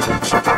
Thank